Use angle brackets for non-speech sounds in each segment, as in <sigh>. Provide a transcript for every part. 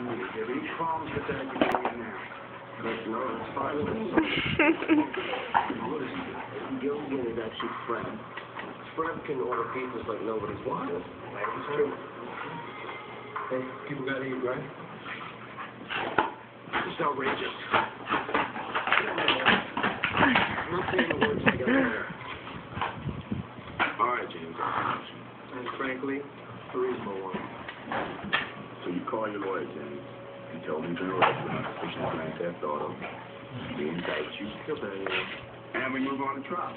With that, you can now. But it's is actually Fred. Can order pizzas like nobody's watching. It's true. Hey, people gotta eat, right? It's outrageous. I'm not saying the words there. All right, James. And frankly, a reasonable one. So you call your lawyer, James, and tell him to the restaurant, pushing the Grand Theft Auto. They indict you. You. And we move on to trial.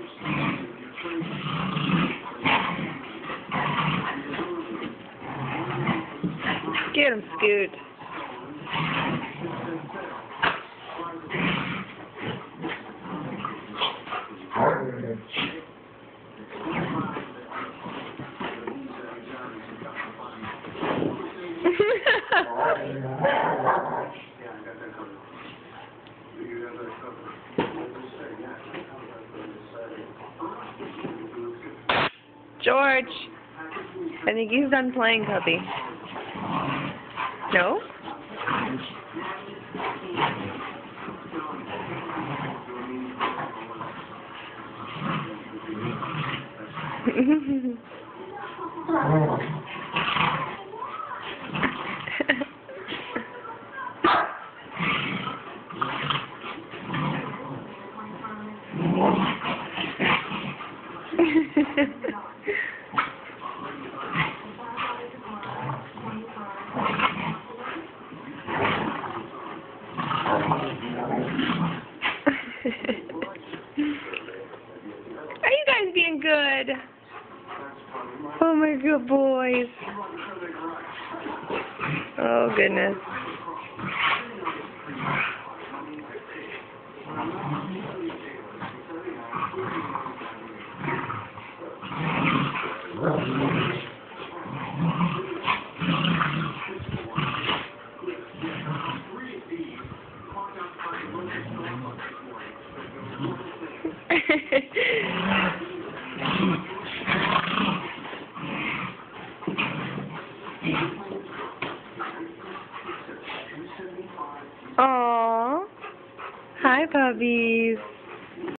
Get him, Scoot. George, I think he's done playing, puppy. No? <laughs> <laughs> Are you guys being good? Oh my good boys. Oh goodness. Aww. Hi, puppies.